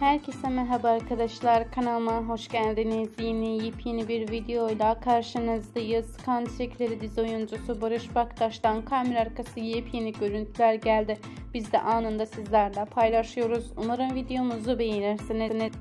Herkese merhaba arkadaşlar kanalıma hoş geldiniz. Yeni yepyeni bir videoyla karşınızdayız. Kan Çiçekleri dizi oyuncusu Barış Baktaş'tan kamera arkası yepyeni görüntüler geldi. Biz de anında sizlerle paylaşıyoruz. Umarım videomuzu beğenirsiniz.